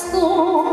school.